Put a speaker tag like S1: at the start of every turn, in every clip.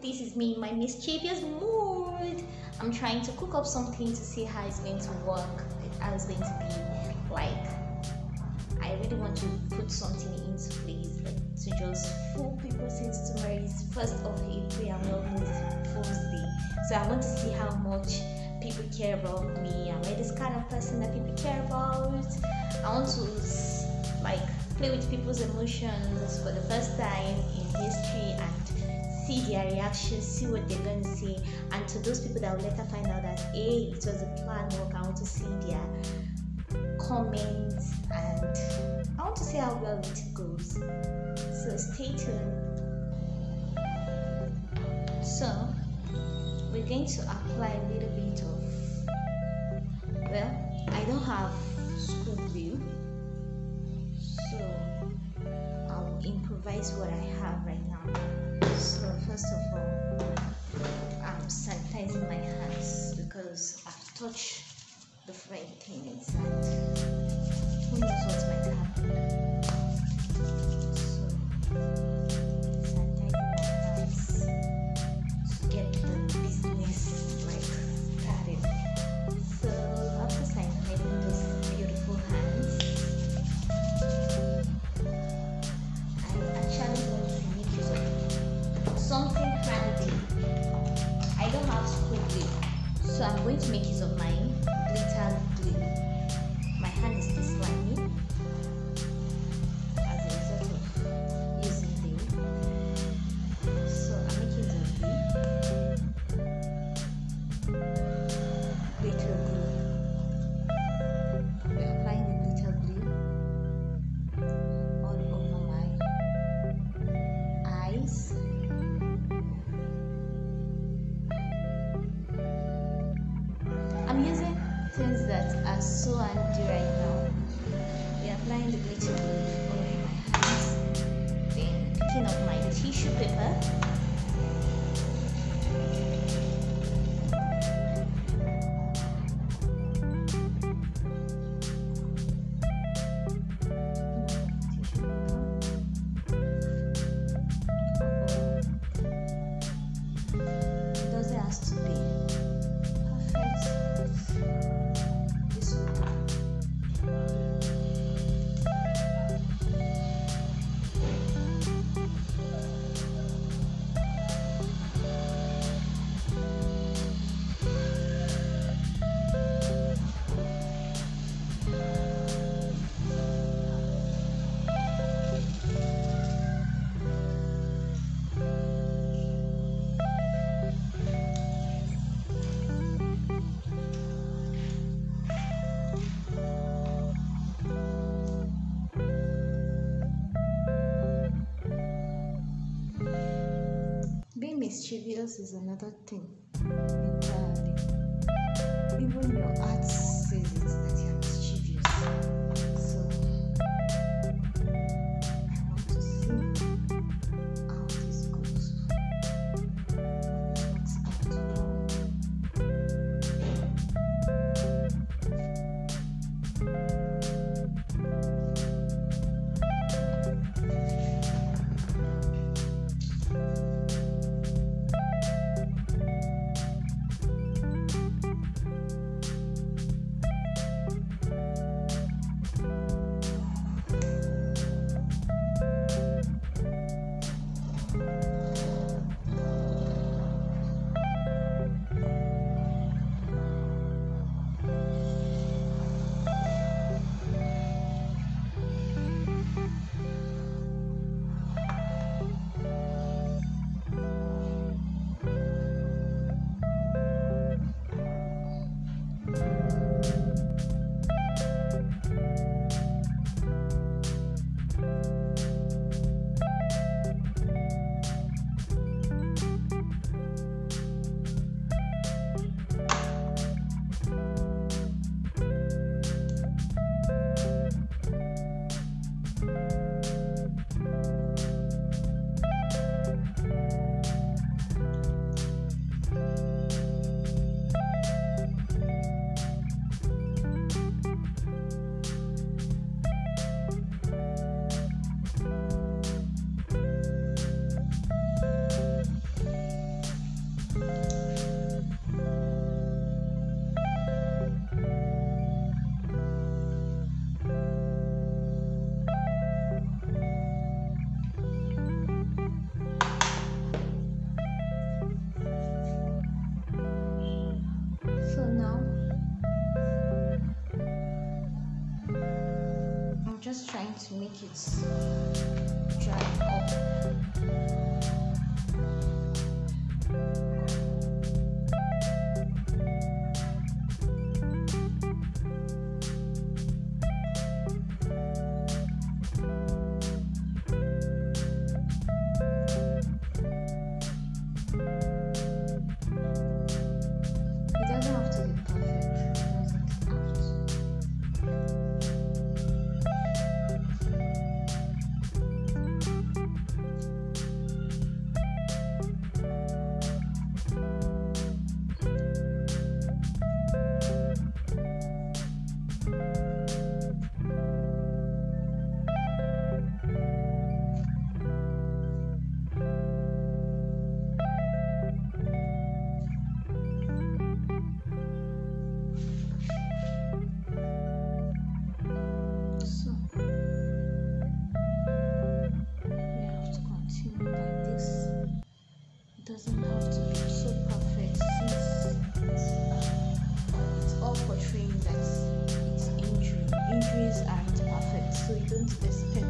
S1: this is me in my mischievous mood. I'm trying to cook up something to see how it's going to work, how it's going to be like. I really want to put something into place, like to just fool people since tomorrow is first of April almost Fool's Day. So I want to see how much people care about me. Am I this kind of person that people care about? I want to like play with people's emotions for the first time in history and see their reactions, see what they're going to say. And to those people that will later find out that, hey, it was a plan work, I want to see their comments and I want to see how well it goes. So stay tuned. So we're going to apply a little bit of well, I don't have school view, so I'll improvise what I have right now. So uh, first of all, I'm sanitizing my hands because I've touched the frying thing inside. Are so handy right now. We're applying the glitter glue all oh over my hands. Then picking up my tissue paper. Mischievous is another thing entirely. Even your art says it just trying to make it dry up. boundaries act perfect, so you don't expect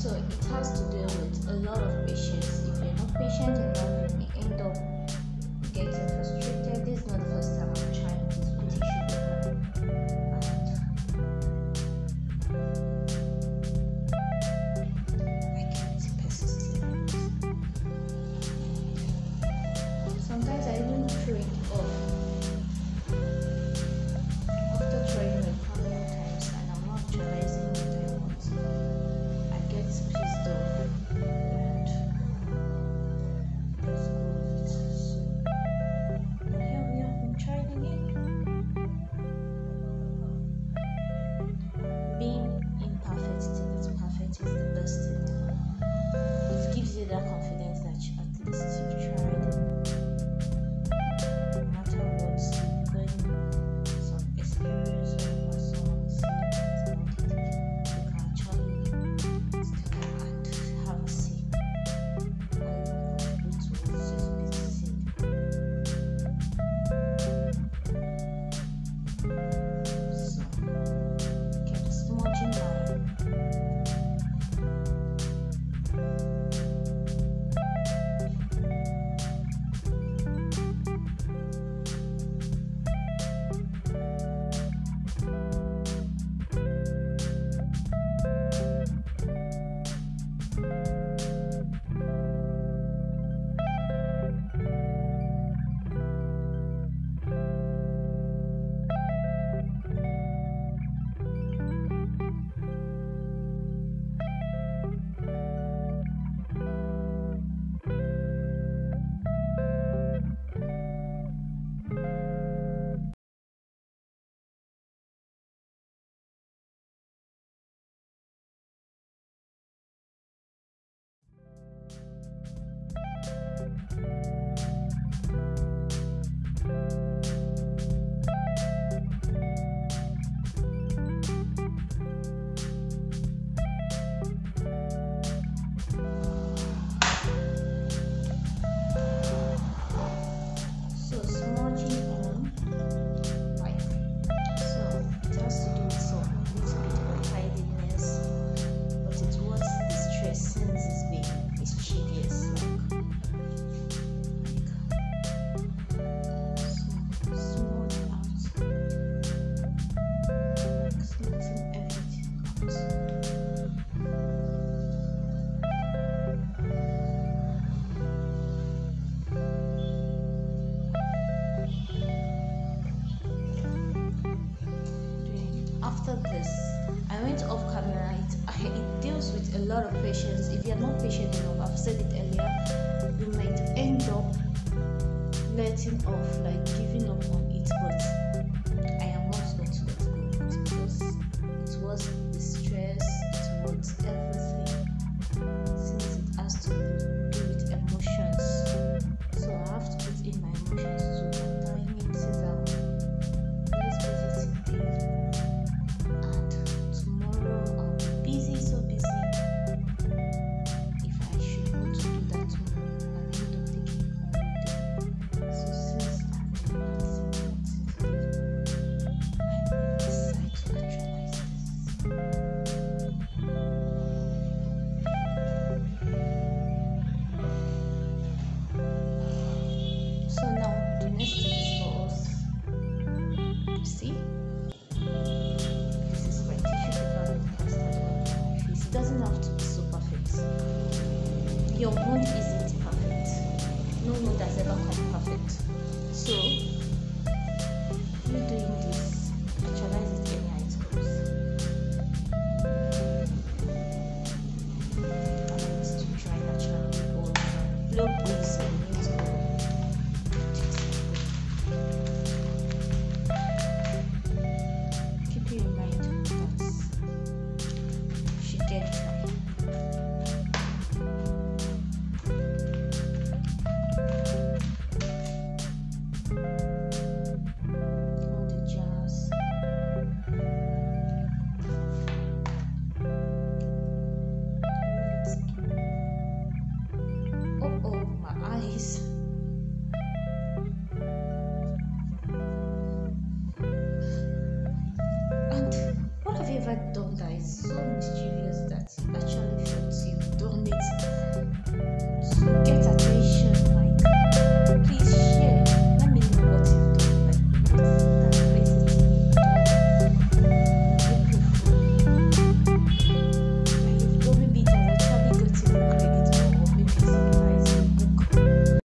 S1: So it has to deal with a lot of patience. If you're not patient enough, you may end up getting frustrated. This is not the first time I'm trying. i went off camera it, it deals with a lot of patience if you're not patient enough i've said it earlier you might end up letting off like giving up on it but dog that is so mysterious that actually felt